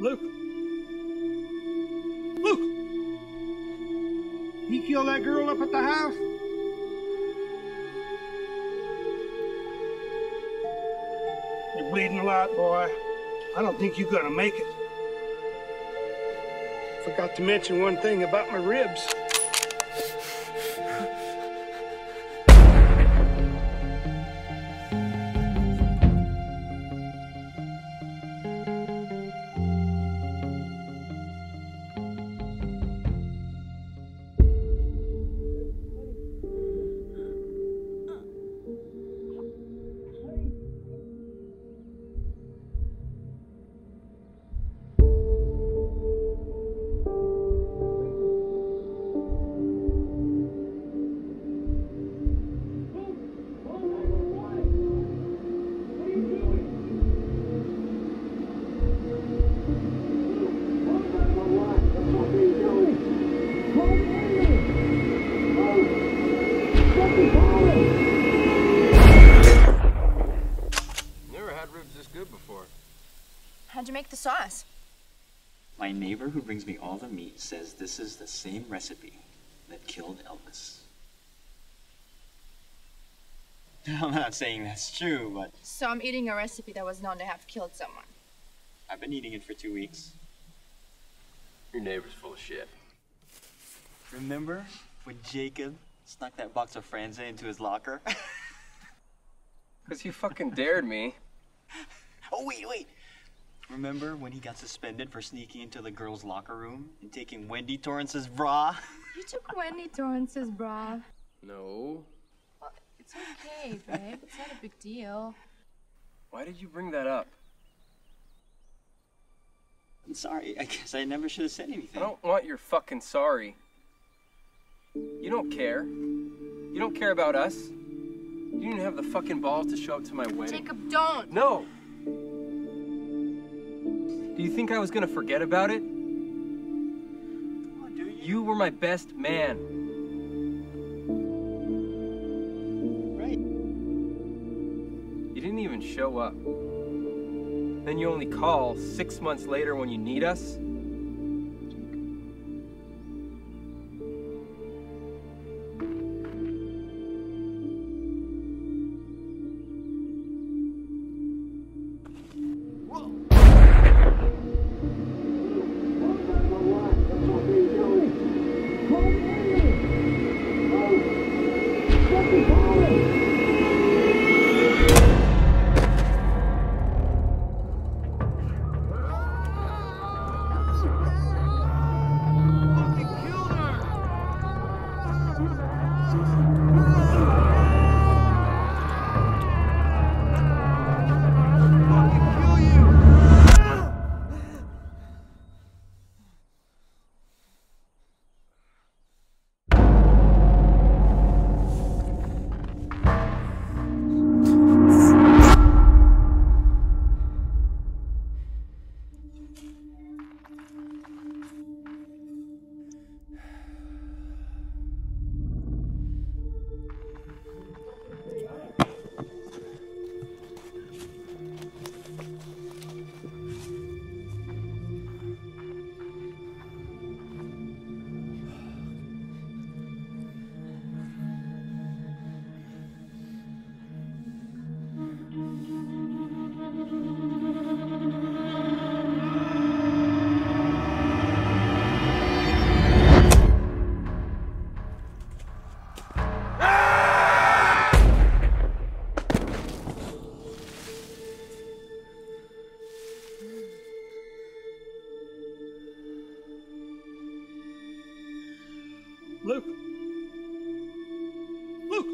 Luke. Luke! You killed that girl up at the house? You're bleeding a lot, boy. I don't think you're gonna make it. Forgot to mention one thing about my ribs. Never had ribs this good before. How'd you make the sauce? My neighbor who brings me all the meat says this is the same recipe that killed Elvis. I'm not saying that's true, but So I'm eating a recipe that was known to have killed someone. I've been eating it for two weeks. Your neighbor's full of shit. Remember when Jacob snuck that box of Franzia into his locker? Because you fucking dared me. oh, wait, wait. Remember when he got suspended for sneaking into the girls' locker room and taking Wendy Torrance's bra? You took Wendy Torrance's bra. No. Well, it's okay, babe. It's not a big deal. Why did you bring that up? I'm sorry. I guess I never should have said anything. I don't want your fucking sorry. You don't care. You don't care about us. You didn't have the fucking balls to show up to my wedding. Jacob, don't! No! Do you think I was gonna forget about it? Oh, do you? You were my best man. Right. You didn't even show up. Then you only call six months later when you need us? Luke. Luke!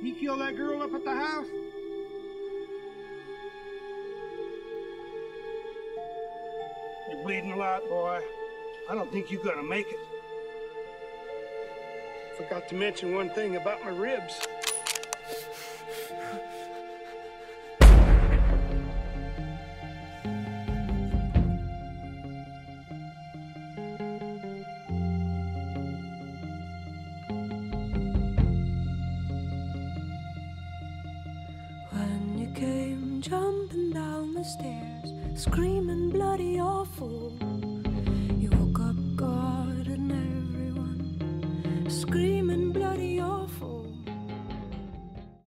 You killed that girl up at the house? You're bleeding a lot, boy. I don't think you're gonna make it. Forgot to mention one thing about my ribs. Jumping down the stairs, screaming bloody.